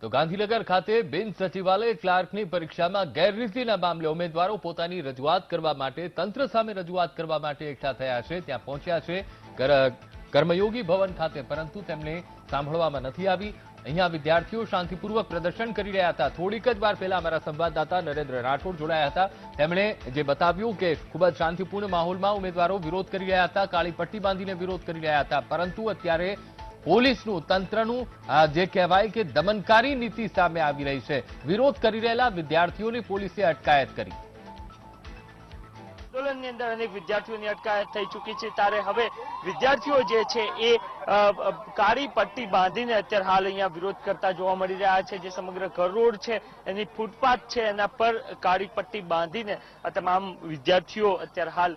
તો ગાંધીનગર ખાતે બિન સચિવાલય ક્લાર્કની પરીક્ષામાં ગેરરીતિના મામલે ઉમેદવારો પોતાની રજૂઆત કરવા માટે, તંત્ર સામે રજૂઆત કરવા માટે એકઠા થયા છે. ત્યાં પહોંચ્યા છે કર- કર્મયોગી ભવન ખાતે, પરંતુ તેમને સાંભળવામાં નથી આવી. અહીંયા વિદ્યાર્થીઓ શાંતિપૂર્વક પ્રદર્શન કરી રહ્યા હતા. થોડીક જ વાર પહેલા અમારા સંવાદદાતા નરેન્દ્ર રાઠોડ જોડાયા હતા. તેમણે જે બતાવ્યું કે ખૂબ જ શાંતિપૂર્ણ માહોલમાં ઉમેદવારો વિરોધ કરી રહ્યા હતા, કાળી પટ્ટી બાંધીને વિરોધ કરી રહ્યા હતા. પરંતુ અત્યારે પોલીસનું તંત્રનું જે કહેવાય કે દમનકારી નીતિ સામે આવી રહી છે. વિરોધ કરી રહેલા વિદ્યાર્થીઓની પોલીસે અટકાયત કરી. આંદોલનની અંદર અનેક વિદ્યાર્થીઓની અટકાયત થઈ ચૂકી છે. ત્યારે હવે વિદ્યાર્થીઓ જે છે એ કાળી પટ્ટી બાંધીને અત્યારે હાલ અહીંયા વિરોધ કરતા જોવા મળી રહ્યા છે, જે સમગ્ર ઘર રોડ છે, એની ફૂટપાથ છે, એના પર કાળી પટ્ટી બાંધીને આ તમામ વિદ્યાર્થીઓ અત્યારે હાલ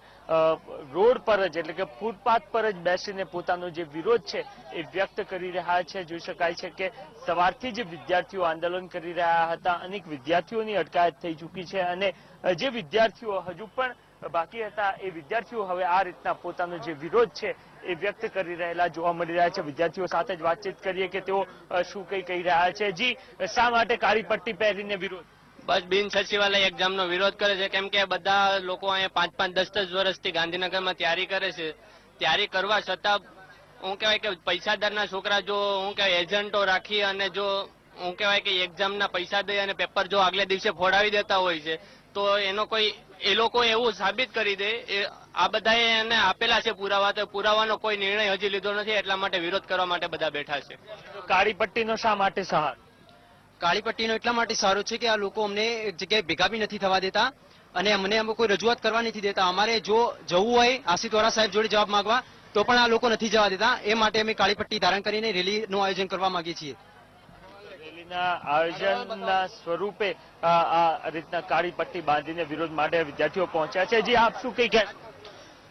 રોડ પર જ એટલે કે ફૂટપાથ પર જ બેસીને પોતાનો જે વિરોધ છે એ વ્યક્ત કરી રહ્યા છે. જોઈ શકાય છે કે સવારથી જ વિદ્યાર્થીઓ આંદોલન કરી રહ્યા હતા. અનેક વિદ્યાર્થીઓની અટકાયત થઈ ચૂકી છે અને જે વિદ્યાર્થીઓ હજુ પણ બાકી હતા એ વિદ્યાર્થીઓ હવે આ રીતના પોતાનો જે વિરોધ છે એ વ્યક્ત કરી રહેલા જોવા મળી રહ્યા છે. વિદ્યાર્થીઓ સાથે જ વાતચીત કરીએ કે તેઓ શું કઈ કહી રહ્યા છે? જી શા માટે કાળી પટ્ટી પહેરીને વિરોધ? બસ બિન સચિવાલય એક્ઝામનો વિરોધ કરે છે. કેમ કે બધા લોકો અહીંયા પાંચ પાંચ દસ દસ વર્ષથી ગાંધીનગરમાં તૈયારી કરે છે. તૈયારી કરવા છતાં હું કહેવાય કે પૈસાદારના છોકરા જો હું કહેવાય એજન્ટો રાખી અને જો હું કહેવાય કે એક્ઝામના પૈસા દઈ અને પેપર જો આગલે દિવસે ફોડાવી દેતા હોય છે, તો એનો કોઈ એ લોકો એવું સાબિત કરી દે એ આ બધાએ એને આપેલા છે પુરાવા તો પુરાવાનો કોઈ નિર્ણય હજી લીધો નથી એટલા માટે વિરોધ કરવા માટે બધા બેઠા છે. કાળી પટ્ટીનો શા માટે સહાર? કાળી પટ્ટીનો એટલા માટે સારો છે કે આ લોકો અમને એક જગ્યાએ ભેગા બી નથી થવા દેતા અને અમને અમે કોઈ રજૂઆત કરવા નથી દેતા. અમારે જો જવું હોય આશિત વોરા સાહેબ જોડે જવાબ માંગવા તો પણ આ લોકો નથી જવા દેતા. એ માટે અમે કાળી પટ્ટી ધારણ કરીને રેલીનું આયોજન કરવા માંગીએ છીએ. રેલીના આયોજનના સ્વરૂપે, આ રીતના કાળી પટ્ટી બાંધીને વિરોધ માટે વિદ્યાર્થીઓ પહોંચ્યા છે. જે, આપ શું કઈ કહેશો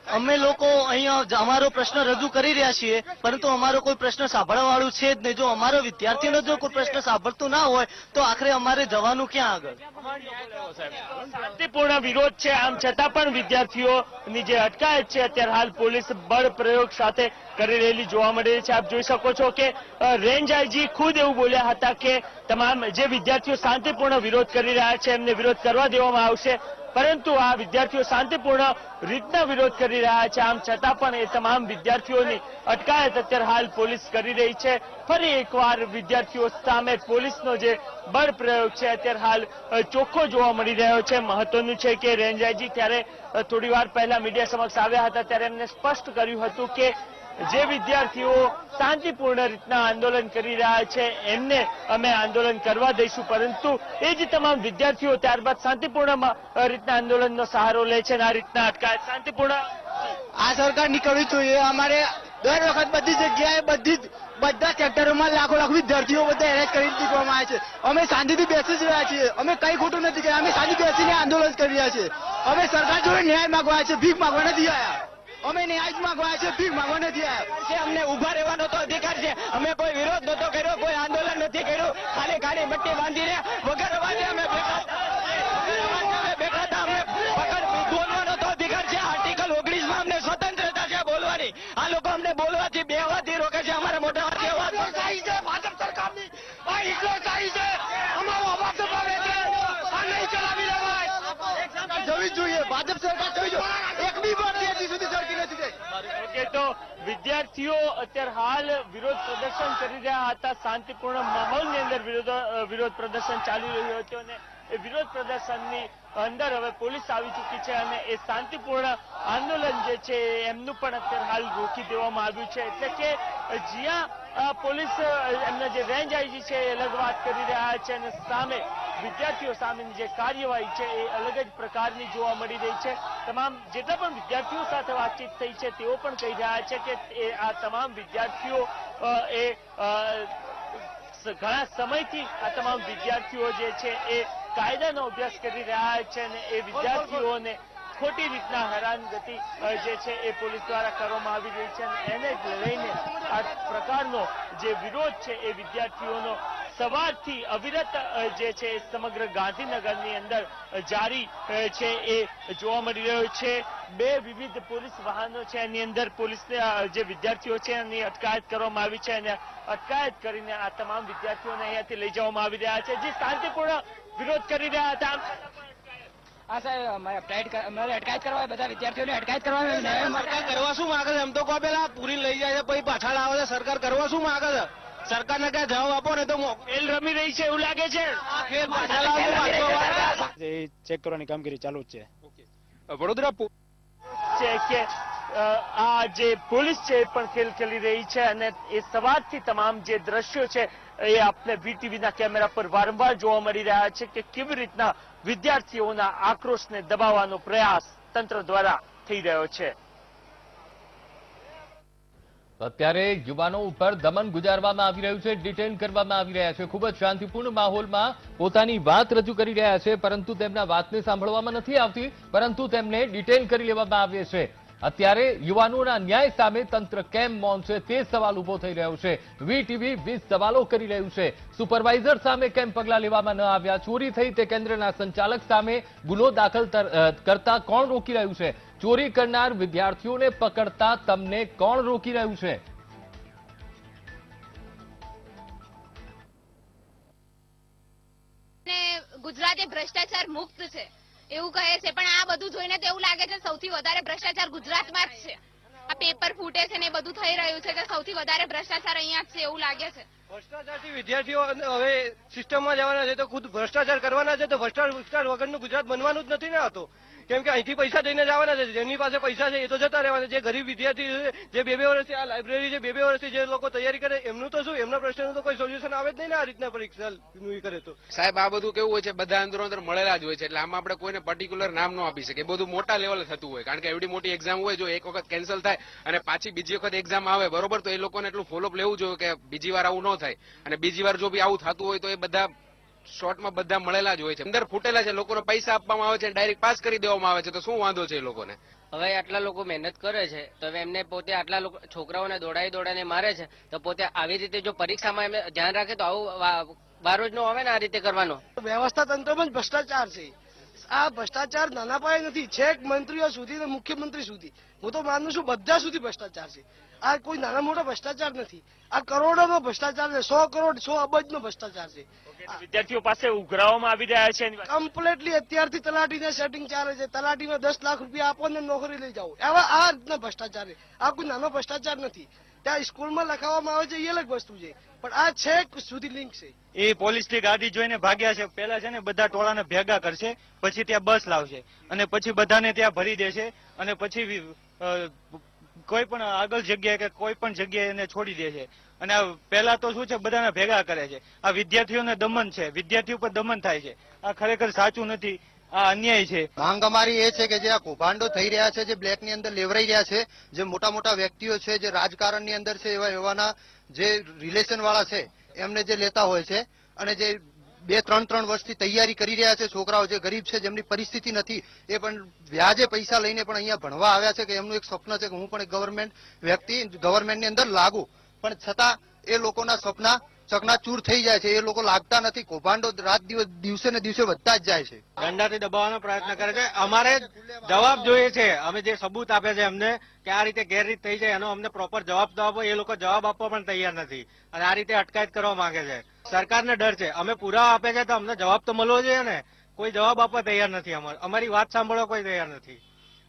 અમે લોકો અહીંયા અમારો પ્રશ્ન રજૂ કરી રહ્યા છીએ, પરંતુ અમારો કોઈ પ્રશ્ન સાંભળવા છે જ નહીં. જો અમારો વિદ્યાર્થીનો જો કોઈ પ્રશ્ન સાંભળતું ના હોય, તો આખરે અમારે જવાનું ક્યાં આગળ? શાંતિપૂર્ણ વિરોધ છે. આમ છતાં પણ વિદ્યાર્થીઓની જે અટકાયત છે, અત્યારે હાલ પોલીસ બળ પ્રયોગ સાથે કરી રહેલી જોવા મળી છે. આપ જોઈ શકો છો કે રેન્જ આઈજી ખુદ એવું બોલ્યા હતા કે તમામ જે વિદ્યાર્થીઓ શાંતિપૂર્ણ વિરોધ કરી રહ્યા છે, એમને વિરોધ કરવા દેવામાં આવશે. પરંતુ આ વિદ્યાર્થીઓ શાંતિપૂર્ણ રીતના વિરોધ કરી રહ્યા છે. આમ છતાં પણ એ તમામ વિદ્યાર્થીઓની અટકાયત અત્યારે હાલ પોલીસ કરી રહી છે. ફરી એકવાર વિદ્યાર્થીઓ સામે પોલીસનો જે બળ પ્રયોગ છે અત્યારે હાલ ચોખ્ખો જોવા મળી રહ્યો છે. મહત્વનું છે કે રેન્જાઈજી ત્યારે થોડી વાર પહેલા મીડિયા સમક્ષ આવ્યા હતા ત્યારે એમને સ્પષ્ટ કર્યું હતું કે જે વિદ્યાર્થીઓ શાંતિપૂર્ણ રીતના આંદોલન કરી રહ્યા છે, એમને અમે આંદોલન કરવા દઈશું, પરંતુ એ જ તમામ વિદ્યાર્થીઓ ત્યારબાદ શાંતિપૂર્ણ રીતના આંદોલનનો સહારો લે છે અને આ રીતના અટકાયત શાંતિપૂર્ણ. આ સરકાર નીકળવી જોઈએ. અમારે દર વખત બધી જગ્યાએ બધી બધા સેક્ટરોમાં લાખો લાખ વિદ્યાર્થીઓ બધા એરેસ્ટ કરી દીધવામાં આવે છે. અમે શાંતિથી બેસી જ રહ્યા છીએ. અમે કઈ ખોટું નથી કર્યા. અમે શાંતિ બેસીને આંદોલન કરી રહ્યા છીએ. અમે સરકાર જોડે ન્યાય માંગવા છે, ભીખ માંગવા નથી આવ્યા. અમે ન્યાય જ માંગવા છે ભીખ માંગવા નથી આવ્યા. અમને ઊભા રહેવાનો તો અધિકાર છે. અમે કોઈ વિરોધ નતો કર્યો, કોઈ આંદોલન નથી કર્યું. ખાલી ખાલી મટ્ટી બેઠા હતા. વગર અવાજે અમે બેઠા બોલવાનો તો અધિકાર છે. આર્ટિકલ ઓગણીસમાં અમને સ્વતંત્રતા છે બોલવાની. આ લોકો અમને બોલવાથી બેવાથી રોકે છે અમારા મોટા વાથી અવાજ છે ભાજપ સરકારની આ હિટલરશાહી છે અમારો અવાજ દબાવે છે આ નહીં ચલાવી લેવાય જવી જ જોઈએ ભાજપ સરકાર જવી જોઈએ એક બી વાર હજી સુધી સરકી નથી થઈ ઓકે તો વિદ્યાર્થીઓ અત્યારે હાલ વિરોધ પ્રદર્શન કરી રહ્યા હતા. શાંતિપૂર્ણ માહોલની અંદર વિરોધ પ્રદર્શન ચાલી રહ્યું હતું અને એ વિરોધ પ્રદર્શનની અંદર હવે પોલીસ આવી ચૂકી છે અને એ શાંતિપૂર્ણ આંદોલન જે છે એમનું પણ અત્યારે હાલ રોકી દેવામાં આવ્યું છે. એટલે કે જ્યાં પોલીસ એમના જે રેન્જ આઈજી છે એ અલગ વાત કરી રહ્યા છે અને સામે વિદ્યાર્થીઓ સામેની જે કાર્યવાહી છે એ અલગ જ પ્રકારની જોવા મળી રહી છે. તમામ જેટલા પણ વિદ્યાર્થીઓ સાથે વાતચીત થઈ છે, તેઓ પણ કહી રહ્યા છે કે એ આ તમામ વિદ્યાર્થીઓ એ ઘણા સમયથી આ તમામ વિદ્યાર્થીઓ જે છે એ કાયદાનો અભ્યાસ કરી રહ્યા છે અને એ વિદ્યાર્થીઓને ખોટી રીતના હેરાનગતિ જે છે એ પોલીસ દ્વારા કરવામાં આવી રહી છે અને એને લઈને આ પ્રકારનો જે વિરોધ છે એ વિદ્યાર્થીઓનો સવારથી અવિરત જે છે સમગ્ર ગાંધીનગરની અંદર જારી છે એ જોવા મળી રહ્યો છે. બે વિવિધ પોલીસ વાહનો છે એની અંદર પોલીસને અ, જે વિદ્યાર્થીઓ છે એની અટકાયત કરવામાં આવી છે અને અટકાયત કરીને આ તમામ વિદ્યાર્થીઓને અહીંયાથી લઈ જવામાં આવી રહ્યા છે. જે શાંતિપૂર્ણ વિરોધ કરી રહ્યા હતા. હા સાહેબ અમારે અટકાયત કરવા બધા વિદ્યાર્થીઓને અટકાયત કરવા કરવા શું માંગે છે? એમ તો કહો પેલા પૂરી લઈ જાય છે પછી પાછળ આવે છે સરકાર કરવા શું માંગે છે? સરકારને ક્યાં જવાબ આપો ને તો ખેલ રમી રહી છે એવું લાગે છે. એ ચેક કરવાની કામગીરી ચાલુ જ છે. વડોદરા કે આ જે પોલીસ છે પણ ખેલ ખેલી રહી છે અને એ સવારથી તમામ જે દ્રશ્યો છે એ આપણે વીટીવીના કેમેરા પર વારંવાર જોવા મળી રહ્યા છે કે કેવી રીતના વિદ્યાર્થીઓના આક્રોશને દબાવવાનો પ્રયાસ તંત્ર દ્વારા થઈ રહ્યો છે. અત્યારે યુવાનો ઉપર દમન ગુજારવામાં આવી રહ્યું છે ડિટેન કરવામાં આવી રહ્યા છે. ખૂબ જ શાંતિપૂર્ણ માહોલમાં પોતાની વાત રજૂ કરી રહ્યા છે, પરંતુ તેમના વાતને સાંભળવામાં નથી આવતી, પરંતુ તેમને ડિટેન કરી લેવામાં આવે છે. અત્યારે યુવાનોના ન્યાય સામે તંત્ર કેમ મૌન છે તે સવાલ ઊભો થઈ રહ્યો છે. વીટીવી વીસ સવાલો કરી રહ્યું છે. સુપરવાઇઝર સામે કેમ પગલાં લેવામાં ન આવ્યા? ચોરી થઈ તે કેન્દ્રના સંચાલક સામે ગુનો દાખલ કરતા કોણ રોકી રહ્યું છે? ચોરી કરનાર વિદ્યાર્થીઓને પકડતા તમને કોણ રોકી રહ્યું છે? ગુજરાત ભ્રષ્ટાચાર મુક્ત છે. એવું કહે છે, પણ આ બધું જોઈને તો એવું લાગે છે સૌથી વધારે ભ્રષ્ટાચાર ગુજરાતમાં જ છે. આ પેપર ફૂટે છે ને એ બધું થઈ રહ્યું છે કે સૌથી વધારે ભ્રષ્ટાચાર અહીંયા જ છે એવું લાગે છે. ભ્રષ્ટાચારથી વિદ્યાર્થીઓ હવે સિસ્ટમમાં જવાના છે તો ખુદ ભ્રષ્ટાચાર કરવાના છે તો ભ્રષ્ટાચાર વગરનું ગુજરાત બનવાનું જ નથી ને આ તો. કેમ કે અહીંથી પૈસા દઈને જવાના છે. જેની પાસે પૈસા છે એ તો જતા રહેવાના જે ગરીબ વિદ્યાર્થી જે બે બે વર્ષથી આ લાઇબ્રેરી છે, બે બે વર્ષથી જે લોકો તૈયારી કરે, એમનું તો શું? એમના પ્રશ્નનું તો કોઈ સોલ્યુશન આવે જ નહીં ને આ રીતના પરીક્ષા કરે તો. સાહેબ, આ બધું કેવું હોય છે? બધા અંદરો અંદર મળેલા જ હોય છે. એટલે આમાં આપણે કોઈને પર્ટિક્યુલર નામ ન આપી શકીએ. બધું મોટા લેવલે થતું હોય. કારણ કે એવડી મોટી એક્ઝામ હોય, જો એક વખત કેન્સલ થાય અને પાછી બીજી વખત એક્ઝામ આવે, બરોબર? તો એ લોકોને એટલું ફોલોઅપ લેવું જોઈએ કે બીજી વાર આવું ન થાય. અને બીજી વાર જો બી આવું થતું હોય તો એ બધા શોર્ટમાં બધા મળેલા જ હોય છે. અંદર ફૂટેલા છે લોકોને પૈસા આપવામાં આવે છે ડાયરેક્ટ પાસ કરી દેવામાં આવે છે. તો શું વાંધો છે એ લોકોને? હવે આટલા લોકો મહેનત કરે છે તો હવે એમને પોતે આટલા લોકો છોકરાઓને દોડાઈ દોડાઈને મારે છે તો પોતે આવી રીતે જો પરીક્ષામાં એમને ધ્યાન રાખે તો આવું બારોજ નો આવે ને આ રીતે કરવાનો? વ્યવસ્થા તંત્રમાં જ ભ્રષ્ટાચાર છે. આ ભ્રષ્ટાચાર નાના પાયે નથી છેક મંત્રીઓ સુધી ને મુખ્યમંત્રી સુધી. હું તો માનું છું બધા સુધી ભ્રષ્ટાચાર છે. આ કોઈ નાના મોટા ભ્રષ્ટાચાર નથી. આ કરોડોનો ભ્રષ્ટાચાર છે સો કરોડ સો અબજનો ભ્રષ્ટાચાર છે. વિદ્યાર્થીઓ પાસે ઉઘરાવવામાં આવી રહ્યા છે કમ્પ્લીટલી અત્યારથી તલાટીને સેટિંગ ચાલે છે. તલાટીમાં દસ લાખ રૂપિયા આપો ને નોકરી લઈ જાઓ. એવા આ રીતના ભ્રષ્ટાચાર છે. આ કોઈ નાનો ભ્રષ્ટાચાર નથી. ત્યાં સ્કૂલમાં લખાવવામાં આવે છે એ અલગ વસ્તુ છે. પણ આ છેક સુધી લિંક છે. એ પોલીસની ગાડી જોઈને ભાગ્યા છે. પેલા છે ને બધા ટોળાને ભેગા કરશે, પછી ત્યાં બસ લાવશે. અને પછી બધાને ત્યાં ભરી દેશે, અને પછી કોઈ પણ આગળ જગ્યાએ કે કોઈ પણ જગ્યાએ એને છોડી દે છે અને પેલા તો શું છે, બધાને ભેગા કરે છે. આ વિદ્યાર્થીઓને દમન છે. વિદ્યાર્થીઓ પર દમન થાય છે. આ ખરેખર સાચું નથી. આ અન્યાય છે. માંગ અમારી એ છે કે જે આ કૌભાંડો થઈ રહ્યા છે, જે બ્લેકની અંદર લેવરાઈ રહ્યા છે, જે મોટા મોટા વ્યક્તિઓ છે, જે રાજકારણની અંદર છે, એવા એવાના જે રિલેશન વાળા છે, એમને જે લેતા હોય છે અને જે બે, ત્રણ ત્રણ વર્ષથી તૈયારી કરી રહ્યા છે, છોકરાઓ જે ગરીબ છે, જેમની પરિસ્થિતિ નથી, એ પણ વ્યાજે પૈસા લઈને પણ અહીંયા ભણવા આવ્યા છે કે એમનું એક સ્વપ્ન છે કે હું પણ એક ગવર્મેન્ટ વ્યક્તિ ગવર્મેન્ટની અંદર લાગુ. પણ છતાં એ લોકોના સપના ચકનાચૂર થઈ જાય છે, એ લોકો લાગતા નથી. કૌભાંડો રાત દિવસ, દિવસે ને દિવસે વધતા જ જાય છે. દંડાથી દબાવવાનો પ્રયત્ન કરે છે. અમારે જવાબ જોઈએ છે. અમે જે સબૂત આપે છે અમને કે આ રીતે ગેરરીત થઈ જાય, એનો અમને પ્રોપર જવાબ તો આપો. એ લોકો જવાબ આપવા પણ તૈયાર નથી. અને આ રીતે અટકાયત કરવા માંગે છે. સરકારને ડર છે. અમે પુરાવા આપે છે તો અમને જવાબ તો મળવો જોઈએ ને. કોઈ જવાબ આપવા તૈયાર નથી અમારી વાત સાંભળવા કોઈ તૈયાર નથી.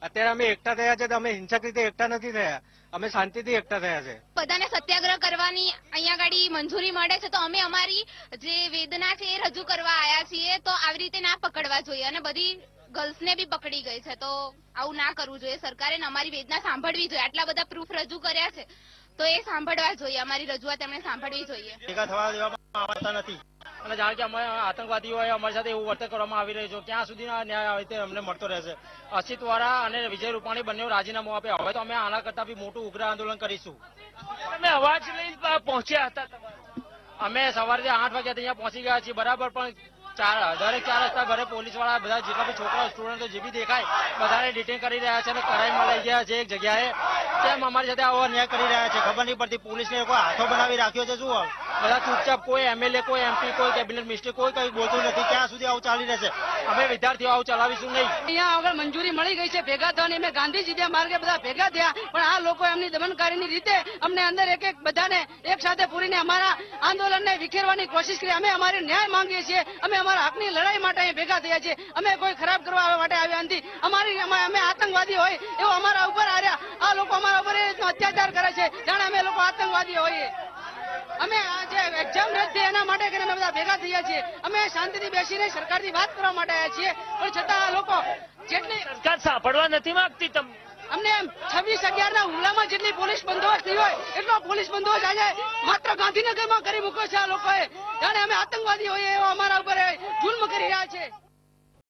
અત્યારે અમે એકઠા થયા છે તો અમે હિંસક રીતે એકઠા નથી થયા. અમે શાંતિથી એકઠા થયા છે. બધાને સત્યાગ્રહ કરવાની અહીંયા ગાડી મંજૂરી મળે છે તો અમે અમારી જે વેદના છે એ રજૂ કરવા આયા છીએ તો આવી રીતે ના પકડવા જોઈએ અને બધી ગર્લ્સને બી પકડી ગઈ છે તો આવું ના કરવું જોઈએ. સરકારે અમારી વેદના સાંભળવી જોઈએ. આટલા બધા પ્રૂફ રજૂ કર્યા છે તો એ સાંભળવા જોઈએ. અમારી રજૂઆત એમણે સાંભળવી જોઈએ. ભેગા થવા દેવામાં આવતા નથી. અને જાણ કે અમે આતંકવાદીઓ અમારી સાથે એવું વર્તન કરવામાં આવી રહ્યું છે. ક્યાં સુધી ન્યાય આવે તે અમને મળતો રહેશે? અસિત વાળા અને વિજય રૂપાણી બંને રાજીનામું આપે હવે તો અમે આના કરતા બી મોટું ઉગ્ર આંદોલન કરીશું. તમે અવાજ લઈને પહોંચ્યા હતા અમે સવારે આઠ વાગ્યા અહીંયા પહોંચી ગયા છીએ. બરાબર પણ ચાર દરેક ચાર રસ્તા ઘરે પોલીસવાળા બધા જેટલા બી છોકરા સ્ટુડન્ટો જે બી દેખાય બધાને ડિટેન કરી રહ્યા છે અને કરાઈમાં લઈ ગયા છે એક જગ્યાએ. તેમ અમારી સાથે આવો અન્યાય કરી રહ્યા છે? ખબર નહીં પડતી. પોલીસને એક હાથો બનાવી રાખ્યો છે? શું બધા ચૂપચાપ કોઈ એમએલએ, કોઈ એમપી, કોઈ કેબિનેટ મિનિસ્ટર, કોઈ કઈ બોલતું નથી. ક્યાં સુધી આવું ચાલી રહેશે? અમે વિદ્યાર્થીઓ આવું ચલાવીશું નહીં. અહીંયા આગળ મંજૂરી મળી ગઈ છે. ભેગા થવાની અમે ગાંધીજી માર્ગે બધા ભેગા થયા, પણ આ લોકો એમની દમનકારીની રીતે અમને અંદર એક એક બધાને એક સાથે પૂરીને અમારા આંદોલનને વિખેરવાની કોશિશ કરી. અમે અમારે ન્યાય માંગીએ છીએ. અમે અમારા હકની લડાઈ માટે અહીં ભેગા થયા છીએ. અમે કોઈ ખરાબ કરવા માટે આવ્યા નથી. અમારી અમે આતંકવાદી હોય એવો અમારા ઉપર આવ્યા આ લોકો અમારા ઉપર અત્યાચાર કરે છે. જાણે અમે લોકો આતંકવાદી હોઈએ. અમે આજે જે એક્ઝામ રદ થઈ એના માટે કરીને અમે બધા ભેગા થયા છીએ. અમે શાંતિથી બેસીને સરકારથી વાત કરવા માટે આવ્યા છીએ. પણ છતાં આ લોકો જેટલી સરકાર સાંભળવા નથી માંગતી તમ અમને છવ્વીસ અગિયાર ના હુમલામાં જેટલી પોલીસ બંદોબસ્ત થઈ હોય એટલો પોલીસ બંદોબસ્ત આજે માત્ર ગાંધીનગરમાં કરી મૂક્યો છે આ લોકોએ. જાણે અમે આતંકવાદી હોઈએ એવો અમારા ઉપર જુલ્મ કરી રહ્યા છે.